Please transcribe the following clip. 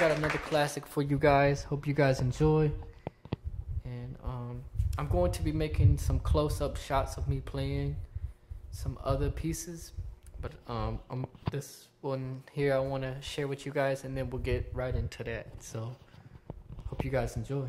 Got another classic for you guys. Hope you guys enjoy. And um, I'm going to be making some close-up shots of me playing some other pieces, but um, um this one here I want to share with you guys, and then we'll get right into that. So, hope you guys enjoy.